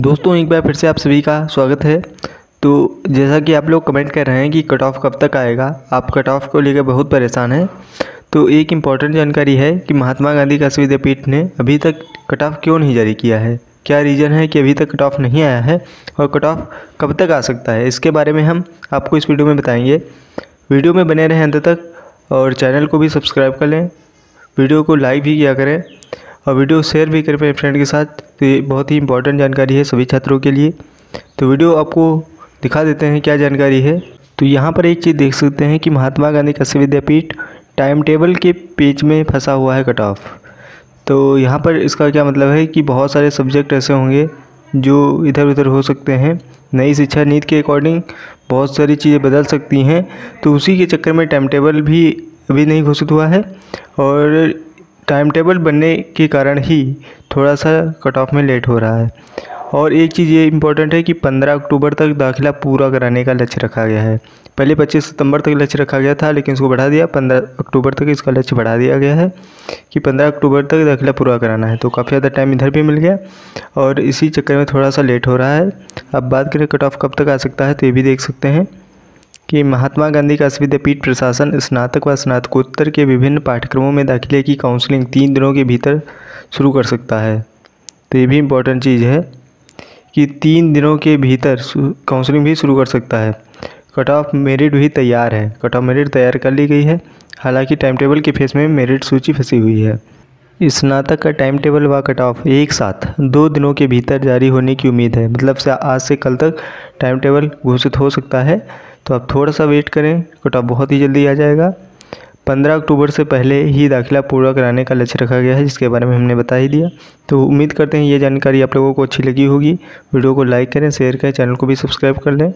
दोस्तों, एक बार फिर से आप सभी का स्वागत है। तो जैसा कि आप लोग कमेंट कर रहे हैं कि कट ऑफ़ कब तक आएगा, आप कट ऑफ़ को लेकर बहुत परेशान हैं। तो एक इंपॉर्टेंट जानकारी है कि महात्मा गांधी काशी विद्यापीठ ने अभी तक कट ऑफ़ क्यों नहीं जारी किया है? क्या रीज़न है कि अभी तक कट ऑफ़ नहीं आया है और कट ऑफ़ कब तक आ सकता है? इसके बारे में हम आपको इस वीडियो में बताएँगे। वीडियो में बने रहें अंत तक और चैनल को भी सब्सक्राइब कर लें। वीडियो को लाइक भी किया करें। और वीडियो शेयर भी करें अपने फ्रेंड के साथ। तो ये बहुत ही इंपॉर्टेंट जानकारी है सभी छात्रों के लिए। तो वीडियो आपको दिखा देते हैं क्या जानकारी है। तो यहाँ पर एक चीज़ देख सकते हैं कि महात्मा गांधी कृषि विद्यापीठ टाइम टेबल के पेज में फंसा हुआ है कट ऑफ़ तो यहाँ पर इसका क्या मतलब है कि बहुत सारे सब्जेक्ट ऐसे होंगे जो इधर उधर हो सकते हैं। नई शिक्षा नीति के अकॉर्डिंग बहुत सारी चीज़ें बदल सकती हैं। तो उसी के चक्कर में टाइम टेबल भी अभी नहीं घोषित हुआ है। और टाइम टेबल बनने के कारण ही थोड़ा सा कट ऑफ़ में लेट हो रहा है। और एक चीज़ ये इम्पोर्टेंट है कि 15 अक्टूबर तक दाखिला पूरा कराने का लक्ष्य रखा गया है। पहले 25 सितंबर तक लक्ष्य रखा गया था, लेकिन इसको बढ़ा दिया। 15 अक्टूबर तक इसका लक्ष्य बढ़ा दिया गया है कि 15 अक्टूबर तक दाखिला पूरा कराना है। तो काफ़ी ज़्यादा टाइम इधर भी मिल गया और इसी चक्कर में थोड़ा सा लेट हो रहा है। अब बात करें कट ऑफ़ कब तक आ सकता है तो ये भी देख सकते हैं। कि महात्मा गांधी का विद्यापीठ प्रशासन, स्नातक व स्नातकोत्तर के विभिन्न पाठ्यक्रमों में दाखिले की काउंसलिंग तीन दिनों के भीतर शुरू कर सकता है। तो ये भी इम्पोर्टेंट चीज़ है कि तीन दिनों के भीतर काउंसलिंग भी शुरू कर सकता है। कट ऑफ़ मेरिट भी तैयार है। कट ऑफ़ मेरिट तैयार कर ली गई है। हालाँकि टाइम टेबल के फेस में मेरिट सूची फंसी हुई है। स्नातक का टाइम टेबल व कट ऑफ़ एक साथ दो दिनों के भीतर जारी होने की उम्मीद है। मतलब से आज से कल तक टाइम टेबल घोषित हो सकता है। तो आप थोड़ा सा वेट करें, कोटा बहुत ही जल्दी आ जाएगा। पंद्रह अक्टूबर से पहले ही दाखिला पूरा कराने का लक्ष्य रखा गया है, जिसके बारे में हमने बता ही दिया। तो उम्मीद करते हैं ये जानकारी आप लोगों को अच्छी लगी होगी। वीडियो को लाइक करें शेयर करें चैनल को भी सब्सक्राइब कर लें।